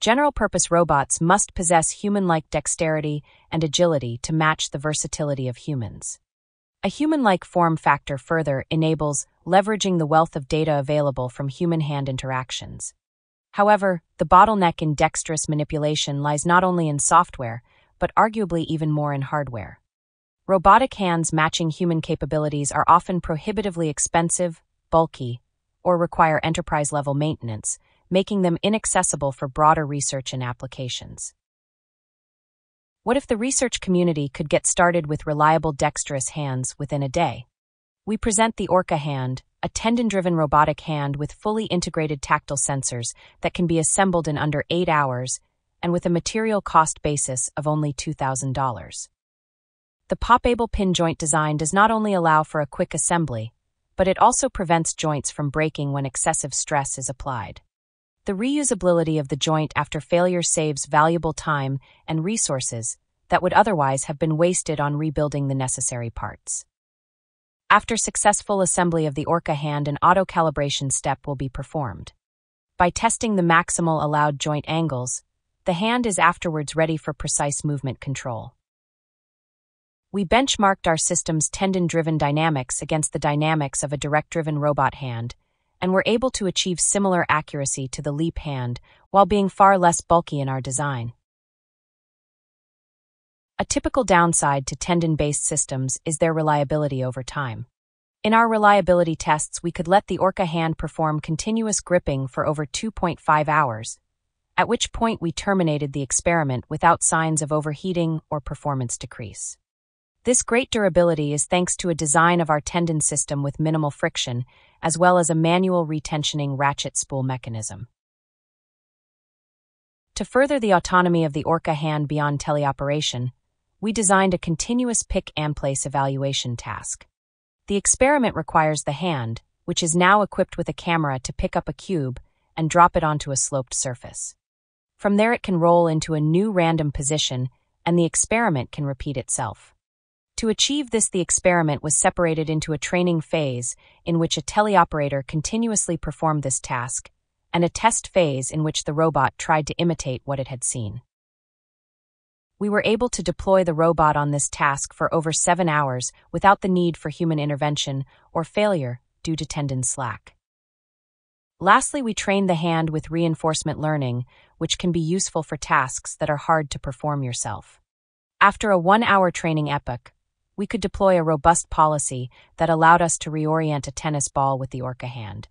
General purpose robots must possess human like dexterity and agility to match the versatility of humans. A human like form factor further enables leveraging the wealth of data available from human hand interactions. However, the bottleneck in dexterous manipulation lies not only in software, but arguably even more in hardware. Robotic hands matching human capabilities are often prohibitively expensive, bulky, or require enterprise level maintenance, making them inaccessible for broader research and applications. What if the research community could get started with reliable dexterous hands within a day? We present the Orca hand, a tendon driven robotic hand with fully integrated tactile sensors that can be assembled in under eight hours and with a material cost basis of only $2,000. The pop-able pin joint design does not only allow for a quick assembly, but it also prevents joints from breaking when excessive stress is applied. The reusability of the joint after failure saves valuable time and resources that would otherwise have been wasted on rebuilding the necessary parts. After successful assembly of the Orca hand, an auto calibration step will be performed. By testing the maximal allowed joint angles, the hand is afterwards ready for precise movement control. We benchmarked our system's tendon driven dynamics against the dynamics of a direct driven robot hand and were able to achieve similar accuracy to the LEAP hand while being far less bulky in our design. A typical downside to tendon based systems is their reliability over time. In our reliability tests, we could let the Orca hand perform continuous gripping for over 2.5 hours, at which point we terminated the experiment without signs of overheating or performance decrease. This great durability is thanks to a design of our tendon system with minimal friction, as well as a manual retensioning ratchet spool mechanism. To further the autonomy of the Orca hand beyond teleoperation, we designed a continuous pick and place evaluation task. The experiment requires the hand, which is now equipped with a camera to pick up a cube and drop it onto a sloped surface. From there, it can roll into a new random position, and the experiment can repeat itself. To achieve this, the experiment was separated into a training phase in which a teleoperator continuously performed this task, and a test phase in which the robot tried to imitate what it had seen. We were able to deploy the robot on this task for over seven hours without the need for human intervention or failure due to tendon slack. Lastly, we trained the hand with reinforcement learning, which can be useful for tasks that are hard to perform yourself. After a one hour training epoch, we could deploy a robust policy that allowed us to reorient a tennis ball with the Orca hand.